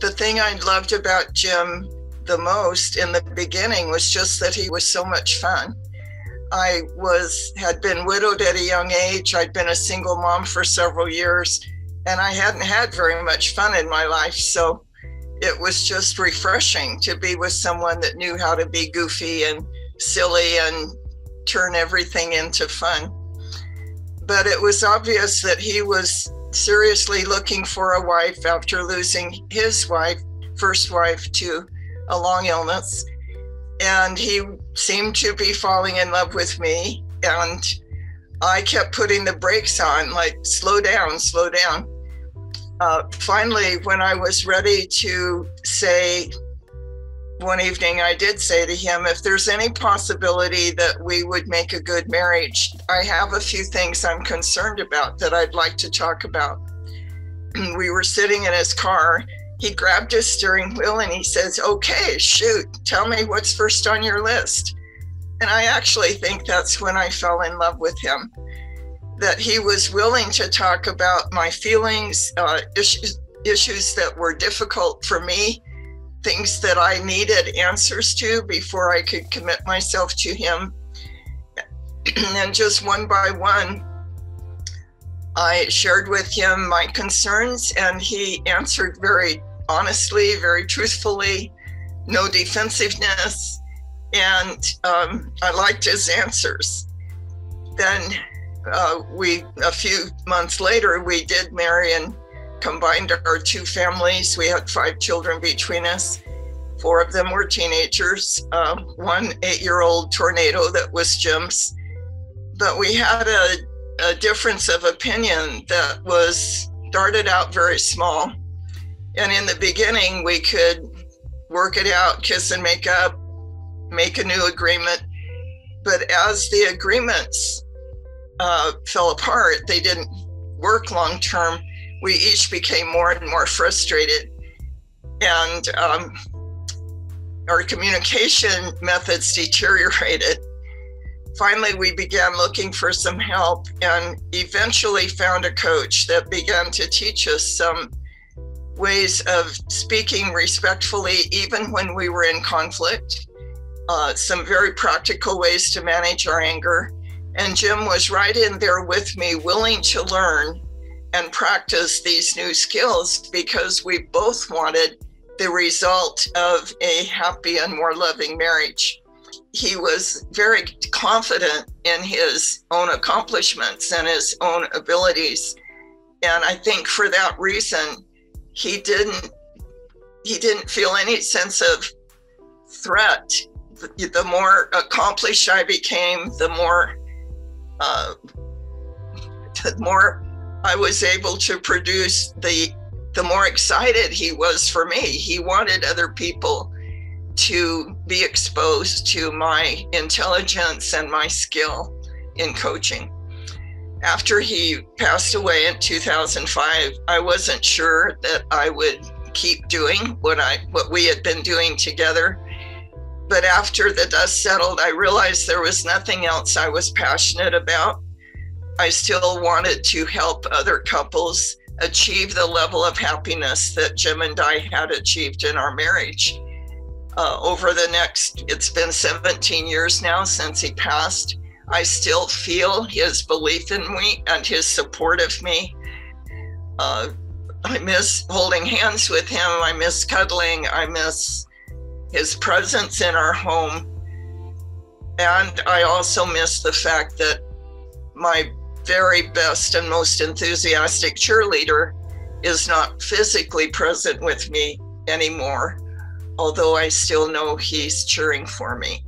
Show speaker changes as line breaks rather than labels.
the thing I loved about Jim the most in the beginning was just that he was so much fun. I was had been widowed at a young age. I'd been a single mom for several years and I hadn't had very much fun in my life. So it was just refreshing to be with someone that knew how to be goofy and silly and turn everything into fun. But it was obvious that he was seriously looking for a wife after losing his wife, first wife, to a long illness. And he seemed to be falling in love with me. And I kept putting the brakes on, like, slow down, slow down. Uh, finally, when I was ready to say, one evening I did say to him, if there's any possibility that we would make a good marriage, I have a few things I'm concerned about that I'd like to talk about. we were sitting in his car. He grabbed his steering wheel and he says, Okay, shoot, tell me what's first on your list. And I actually think that's when I fell in love with him. That he was willing to talk about my feelings, uh, issues, issues that were difficult for me, things that I needed answers to before I could commit myself to Him. and just one by one, I shared with him my concerns, and he answered very honestly, very truthfully, no defensiveness. And um, I liked his answers. Then uh, we, a few months later, we did marry and combined our two families. We had five children between us. Four of them were teenagers, uh, one eight year old tornado that was Jim's. But we had a, a difference of opinion that was started out very small. And in the beginning, we could work it out, kiss and make up, make a new agreement. But as the agreements uh, fell apart, they didn't work long term we each became more and more frustrated. And um, our communication methods deteriorated. Finally, we began looking for some help and eventually found a coach that began to teach us some ways of speaking respectfully, even when we were in conflict, uh, some very practical ways to manage our anger. And Jim was right in there with me, willing to learn and practice these new skills because we both wanted the result of a happy and more loving marriage. He was very confident in his own accomplishments and his own abilities. And I think for that reason, he didn't he didn't feel any sense of threat. The more accomplished I became, the more uh, the more I was able to produce the the more excited he was for me. He wanted other people to be exposed to my intelligence and my skill in coaching. After he passed away in 2005, I wasn't sure that I would keep doing what I what we had been doing together. But after the dust settled, I realized there was nothing else I was passionate about. I still wanted to help other couples achieve the level of happiness that Jim and I had achieved in our marriage. Uh, over the next, it's been 17 years now since he passed. I still feel his belief in me and his support of me. Uh, I miss holding hands with him. I miss cuddling. I miss his presence in our home. And I also miss the fact that my very best and most enthusiastic cheerleader is not physically present with me anymore, although I still know he's cheering for me.